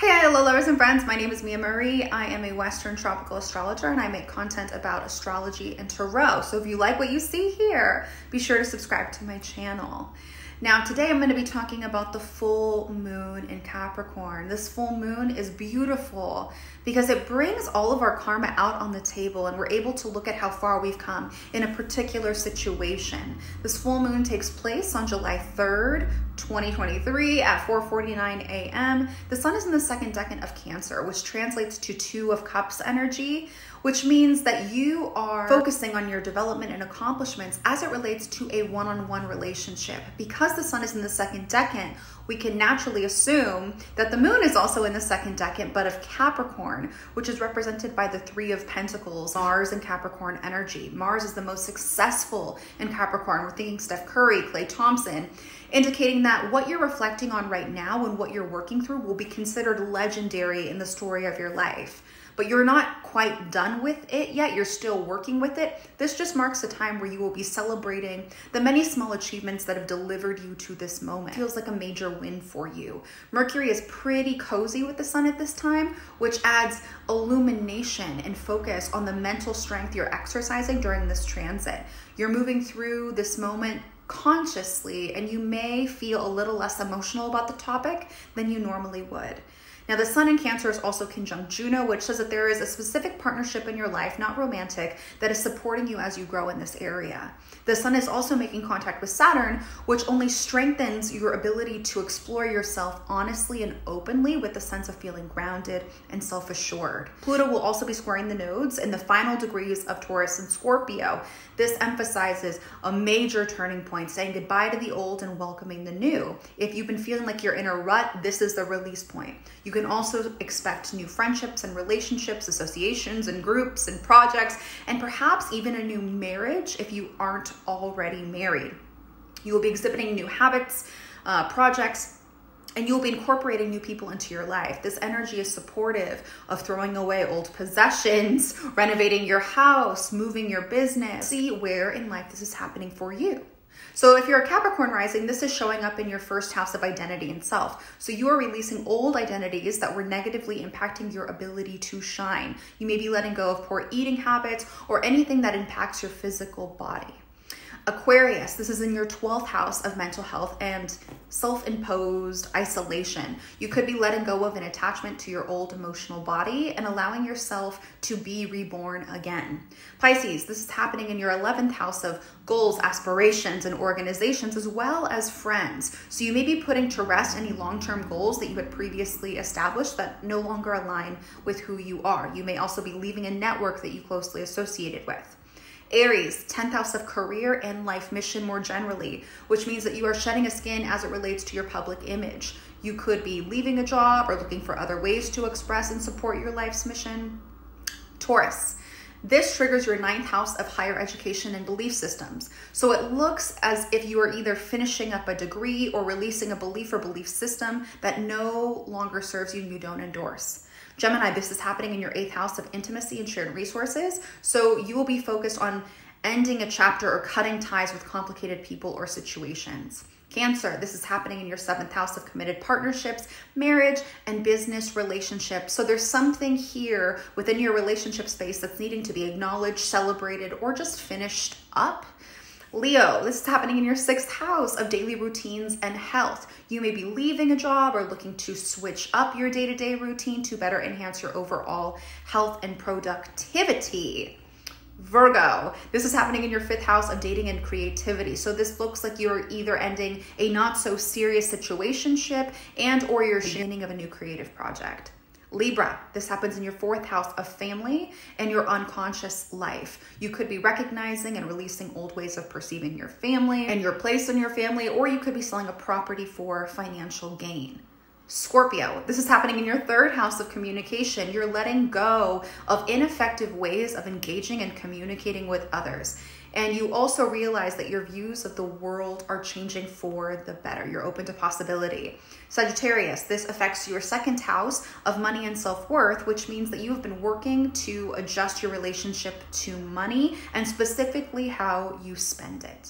Hey, hello, lovers and friends. My name is Mia Marie. I am a Western tropical astrologer and I make content about astrology and tarot. So if you like what you see here, be sure to subscribe to my channel. Now, today I'm going to be talking about the full moon in Capricorn. This full moon is beautiful because it brings all of our karma out on the table and we're able to look at how far we've come in a particular situation. This full moon takes place on July 3rd, 2023 at 4:49 a.m. The sun is in the second decan of Cancer, which translates to 2 of cups energy, which means that you are focusing on your development and accomplishments as it relates to a one-on-one relationship. Because the sun is in the second decan, we can naturally assume that the moon is also in the second decan, but of Capricorn, which is represented by the Three of Pentacles, Mars and Capricorn energy. Mars is the most successful in Capricorn. We're thinking Steph Curry, Klay Thompson, indicating that what you're reflecting on right now and what you're working through will be considered legendary in the story of your life but you're not quite done with it yet. You're still working with it. This just marks a time where you will be celebrating the many small achievements that have delivered you to this moment. It feels like a major win for you. Mercury is pretty cozy with the sun at this time, which adds illumination and focus on the mental strength you're exercising during this transit. You're moving through this moment consciously, and you may feel a little less emotional about the topic than you normally would. Now, the Sun in Cancer is also conjunct Juno, which says that there is a specific partnership in your life, not romantic, that is supporting you as you grow in this area. The Sun is also making contact with Saturn, which only strengthens your ability to explore yourself honestly and openly with a sense of feeling grounded and self assured. Pluto will also be squaring the nodes in the final degrees of Taurus and Scorpio. This emphasizes a major turning point, saying goodbye to the old and welcoming the new. If you've been feeling like you're in a rut, this is the release point. You can can also expect new friendships and relationships, associations and groups and projects, and perhaps even a new marriage if you aren't already married. You will be exhibiting new habits, uh, projects, and you'll be incorporating new people into your life. This energy is supportive of throwing away old possessions, renovating your house, moving your business. See where in life this is happening for you. So if you're a Capricorn rising, this is showing up in your first house of identity and self. So you are releasing old identities that were negatively impacting your ability to shine. You may be letting go of poor eating habits or anything that impacts your physical body. Aquarius, this is in your 12th house of mental health and self imposed isolation. You could be letting go of an attachment to your old emotional body and allowing yourself to be reborn again. Pisces, this is happening in your 11th house of goals, aspirations, and organizations, as well as friends. So you may be putting to rest any long term goals that you had previously established that no longer align with who you are. You may also be leaving a network that you closely associated with. Aries, 10th house of career and life mission more generally, which means that you are shedding a skin as it relates to your public image. You could be leaving a job or looking for other ways to express and support your life's mission. Taurus, this triggers your ninth house of higher education and belief systems. So it looks as if you are either finishing up a degree or releasing a belief or belief system that no longer serves you and you don't endorse. Gemini, this is happening in your eighth house of intimacy and shared resources. So you will be focused on ending a chapter or cutting ties with complicated people or situations. Cancer, this is happening in your seventh house of committed partnerships, marriage, and business relationships. So there's something here within your relationship space that's needing to be acknowledged, celebrated, or just finished up. Leo, this is happening in your sixth house of daily routines and health. You may be leaving a job or looking to switch up your day to day routine to better enhance your overall health and productivity. Virgo, this is happening in your fifth house of dating and creativity. So this looks like you're either ending a not so serious situationship and or you're mm-hmm. beginning of a new creative project. Libra, this happens in your fourth house of family and your unconscious life. You could be recognizing and releasing old ways of perceiving your family and your place in your family, or you could be selling a property for financial gain. Scorpio, this is happening in your third house of communication. You're letting go of ineffective ways of engaging and communicating with others. And you also realize that your views of the world are changing for the better. You're open to possibility. Sagittarius, this affects your second house of money and self worth, which means that you have been working to adjust your relationship to money and specifically how you spend it.